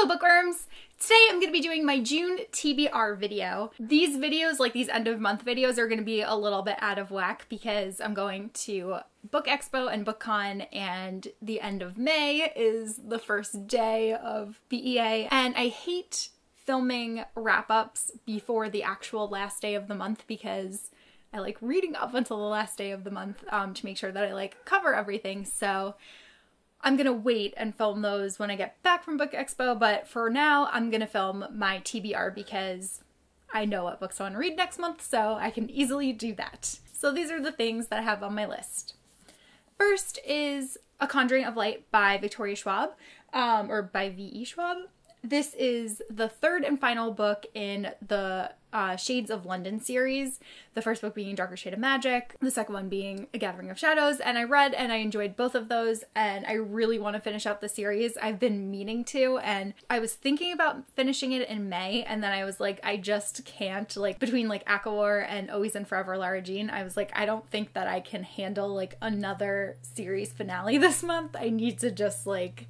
Hello bookworms! Today I'm going to be doing my June TBR video. These videos, like these end of month videos, are going to be a little bit out of whack because I'm going to Book Expo and BookCon and the end of May is the first day of BEA and I hate filming wrap-ups before the actual last day of the month because I like reading up until the last day of the month um, to make sure that I like cover everything. So I'm gonna wait and film those when I get back from Book Expo, but for now, I'm gonna film my TBR because I know what books I want to read next month, so I can easily do that. So these are the things that I have on my list. First is A Conjuring of Light by Victoria Schwab, um, or by V.E. Schwab. This is the third and final book in the uh, Shades of London series. The first book being Darker Shade of Magic, the second one being A Gathering of Shadows. And I read and I enjoyed both of those, and I really want to finish out the series. I've been meaning to, and I was thinking about finishing it in May, and then I was like, I just can't. Like, between like ACOWAR and Always and Forever Lara Jean, I was like, I don't think that I can handle like another series finale this month. I need to just like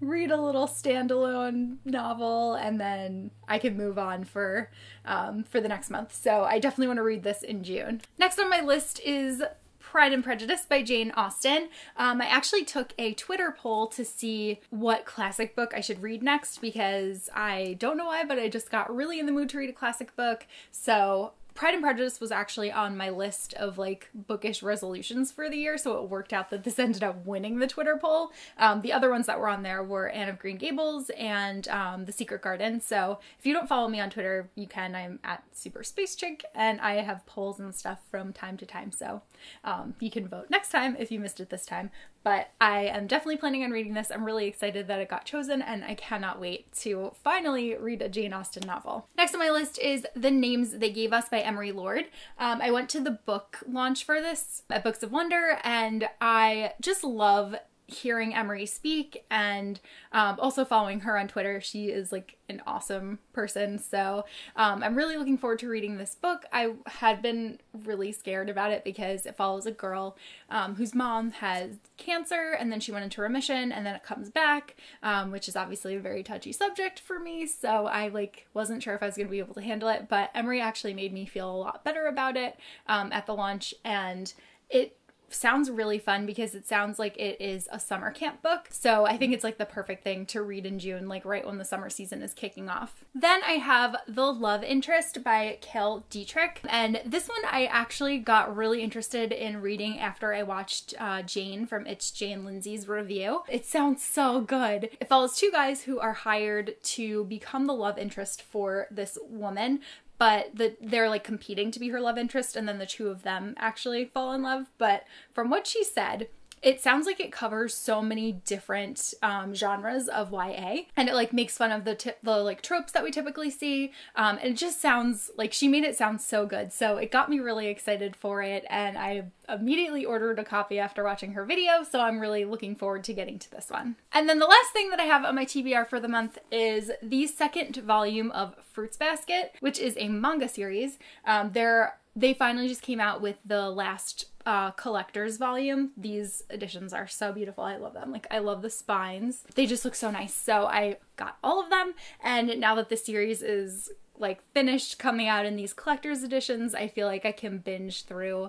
read a little standalone novel and then I can move on for um, for the next month. So I definitely want to read this in June. Next on my list is Pride and Prejudice by Jane Austen. Um, I actually took a Twitter poll to see what classic book I should read next because I don't know why, but I just got really in the mood to read a classic book. So Pride and Prejudice was actually on my list of like bookish resolutions for the year, so it worked out that this ended up winning the Twitter poll. Um, the other ones that were on there were Anne of Green Gables and um, The Secret Garden. So if you don't follow me on Twitter, you can. I'm at Super Space Chick, and I have polls and stuff from time to time. So um, you can vote next time if you missed it this time. But I am definitely planning on reading this. I'm really excited that it got chosen, and I cannot wait to finally read a Jane Austen novel. Next on my list is The Names They Gave Us by Emery Lord. Um, I went to the book launch for this at Books of Wonder, and I just love hearing Emery speak and um, also following her on Twitter. She is like an awesome person. So um, I'm really looking forward to reading this book. I had been really scared about it because it follows a girl um, whose mom has cancer and then she went into remission and then it comes back, um, which is obviously a very touchy subject for me. So I like wasn't sure if I was going to be able to handle it, but Emery actually made me feel a lot better about it um, at the launch and it sounds really fun because it sounds like it is a summer camp book. So I think it's like the perfect thing to read in June, like right when the summer season is kicking off. Then I have The Love Interest by Cale Dietrich. And this one I actually got really interested in reading after I watched uh, Jane from It's Jane Lindsay's review. It sounds so good. It follows two guys who are hired to become the love interest for this woman, but the, they're like competing to be her love interest and then the two of them actually fall in love. But from what she said it sounds like it covers so many different um, genres of YA, and it like makes fun of the t- the like tropes that we typically see. Um, and it just sounds like she made it sound so good, so it got me really excited for it, and I immediately ordered a copy after watching her video. So I'm really looking forward to getting to this one. And then the last thing that I have on my TBR for the month is the second volume of Fruits Basket, which is a manga series. Um, there they finally just came out with the last uh, collector's volume. These editions are so beautiful. I love them. Like, I love the spines. They just look so nice. So I got all of them. And now that the series is like finished coming out in these collector's editions, I feel like I can binge through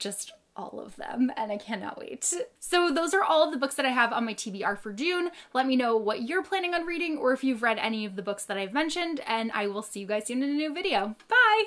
just all of them and I cannot wait. So those are all of the books that I have on my TBR for June. Let me know what you're planning on reading or if you've read any of the books that I've mentioned and I will see you guys soon in a new video. Bye!